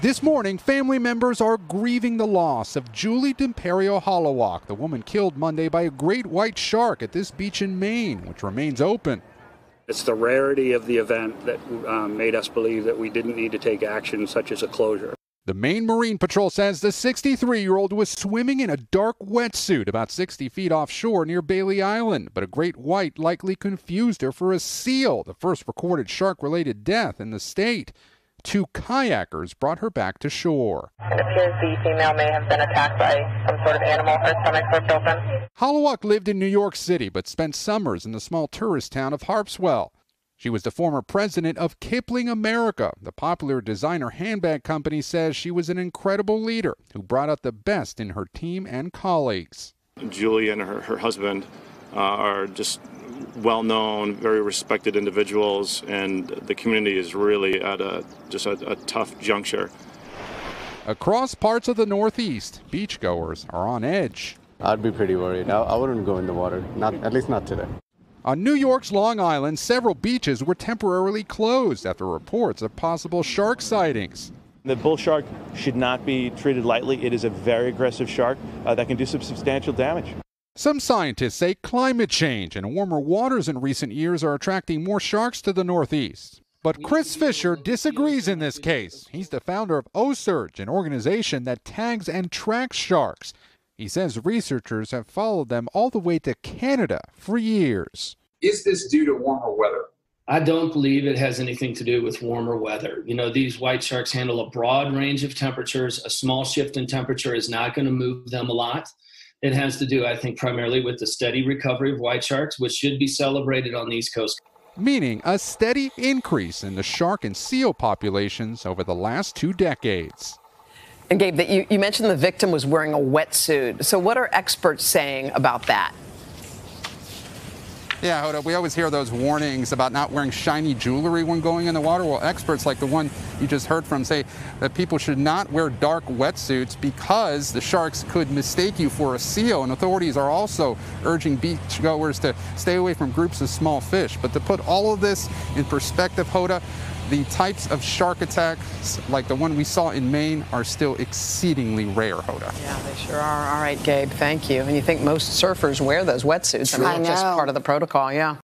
This morning, family members are grieving the loss of Julie Dimperio Holowach, the woman killed Monday by a great white shark at this beach in Maine, which remains open. It's the rarity of the event that um, made us believe that we didn't need to take action such as a closure. The Maine Marine Patrol says the 63 year old was swimming in a dark wetsuit about 60 feet offshore near Bailey Island, but a great white likely confused her for a seal, the first recorded shark related death in the state. Two kayakers brought her back to shore. It appears the female may have been attacked by some sort of animal. Her stomach was open. Holowach lived in New York City but spent summers in the small tourist town of Harpswell. She was the former president of Kipling America. The popular designer handbag company says she was an incredible leader who brought out the best in her team and colleagues. Julie and her, her husband uh, are just well known, very respected individuals, and the community is really at a just a, a tough juncture. Across parts of the Northeast, beachgoers are on edge. I'd be pretty worried. I, I wouldn't go in the water, not at least not today. On New York's Long Island, several beaches were temporarily closed after reports of possible shark sightings. The bull shark should not be treated lightly. It is a very aggressive shark uh, that can do some substantial damage. Some scientists say climate change and warmer waters in recent years are attracting more sharks to the Northeast. But Chris Fischer disagrees in this case. He's the founder of OCEARCH, an organization that tags and tracks sharks. He says researchers have followed them all the way to Canada for years. Is this due to warmer weather? I don't believe it has anything to do with warmer weather. You know, these white sharks handle a broad range of temperatures. A small shift in temperature is not going to move them a lot. It has to do, I think, primarily with the steady recovery of white sharks, which should be celebrated on the East Coast. Meaning a steady increase in the shark and seal populations over the last two decades. And Gabe, that you, you mentioned the victim was wearing a wetsuit. So, what are experts saying about that? Yeah, Hoda, we always hear those warnings about not wearing shiny jewelry when going in the water. Well, experts like the one you just heard from say that people should not wear dark wetsuits because the sharks could mistake you for a seal. And authorities are also urging beachgoers to stay away from groups of small fish. But to put all of this in perspective, Hoda, the types of shark attacks like the one we saw in Maine are still exceedingly rare, Hoda. Yeah, they sure are. All right, Gabe, thank you. And you think most surfers wear those wetsuits. I mean, I just part of the protocol, yeah.